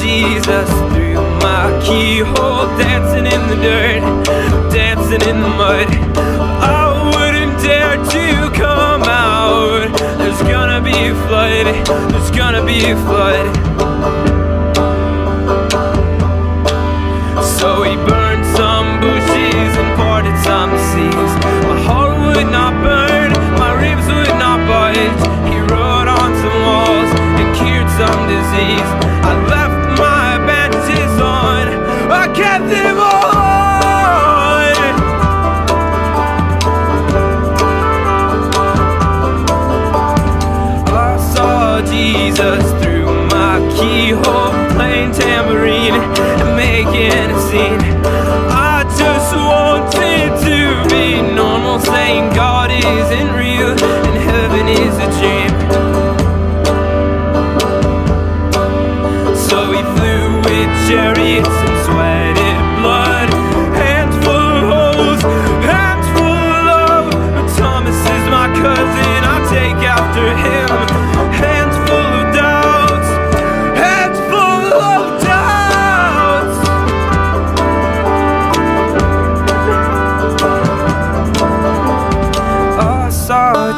Jesus through my keyhole Dancing in the dirt, dancing in the mud. I wouldn't dare to come out. There's gonna be a flood, there's gonna be a flood. So he burned some bushes and parted some seas My heart would not burn, my ribs would not bite. He wrote on some walls and cured some disease. I Jesus through my keyhole, playing tambourine and making a scene. I just wanted to be normal, saying God isn't real and heaven is a dream. So we flew with chariots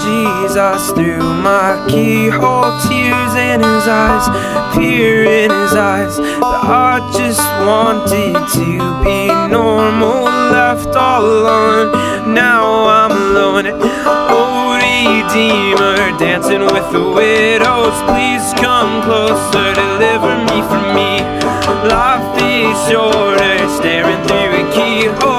Jesus through my keyhole, tears in his eyes, fear in his eyes. I just wanted to be normal, left all alone. Now I'm alone. Oh, Redeemer, dancing with the widows. Please come closer, deliver me from me. Life is shorter, staring through a keyhole.